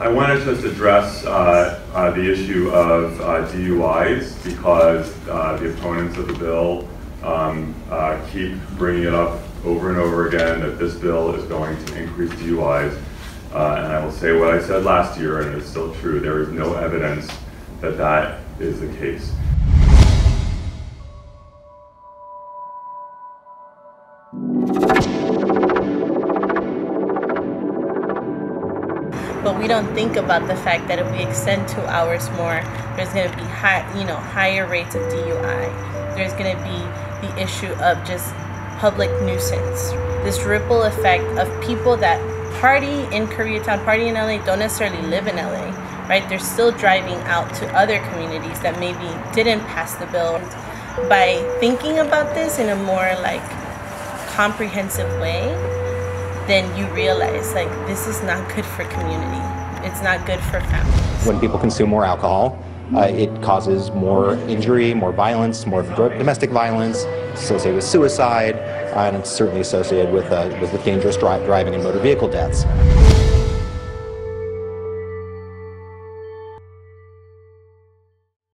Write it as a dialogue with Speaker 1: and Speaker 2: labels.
Speaker 1: I want to just address uh, uh, the issue of uh, DUIs because uh, the opponents of the bill um, uh, keep bringing it up over and over again that this bill is going to increase DUIs. Uh, and I will say what I said last year, and it is still true. There is no evidence that that is the case.
Speaker 2: But we don't think about the fact that if we extend two hours more, there's going to be high, you know, higher rates of DUI. There's going to be the issue of just public nuisance. This ripple effect of people that party in Koreatown, party in LA, don't necessarily live in LA, right? They're still driving out to other communities that maybe didn't pass the bill. By thinking about this in a more like comprehensive way, then you realize like this is not good for community. It's not good for families.
Speaker 3: When people consume more alcohol, uh, it causes more injury, more violence, more domestic violence, associated with suicide, and it's certainly associated with, uh, with dangerous dri driving and motor vehicle deaths.